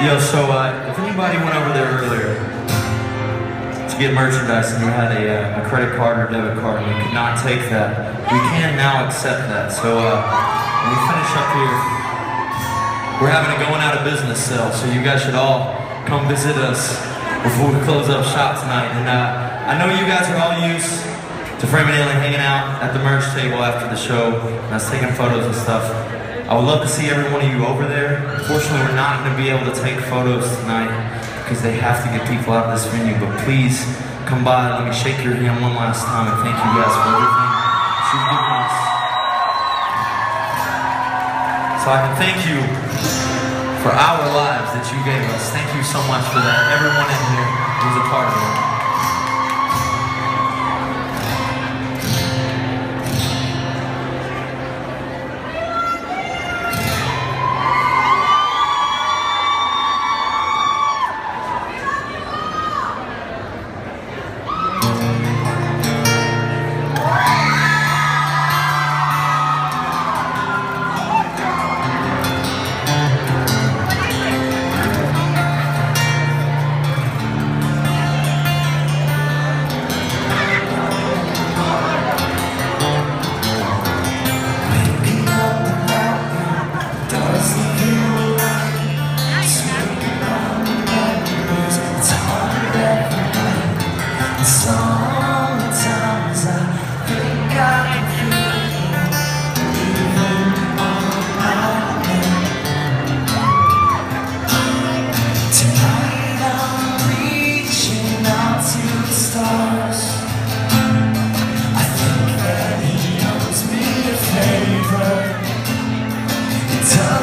Yo, so uh, if anybody went over there earlier to get merchandise and you had a, uh, a credit card or debit card and you could not take that, we can now accept that. So uh, when we finish up here, we're having a going out of business sale, so you guys should all come visit us before we close up shop tonight. And uh, I know you guys are all used to Framing Hanley hanging out at the merch table after the show and us taking photos and stuff. I would love to see every one of you over there. Unfortunately, we're not going to be able to take photos tonight because they have to get people out of this venue. But please come by, let me shake your hand one last time, and thank you guys for everything you've given us. So I can thank you for our lives that you gave us. Thank you so much for that. Everyone in here who's a part of it.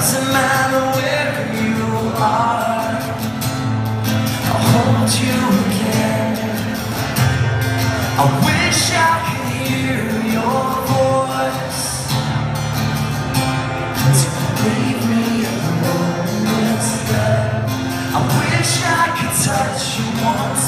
Doesn't matter where you are. I'll hold you again. I wish I could hear your voice. Don't leave me alone instead. I wish I could touch you once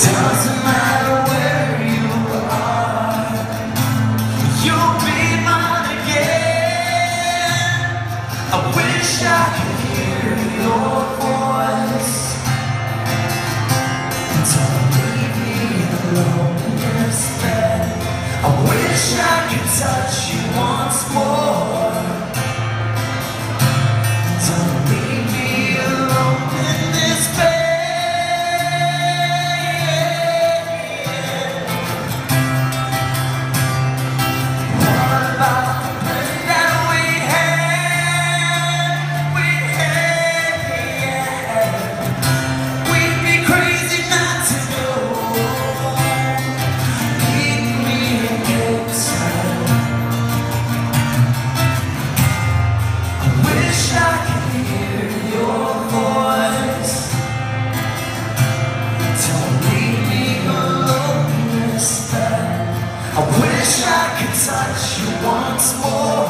It doesn't once more.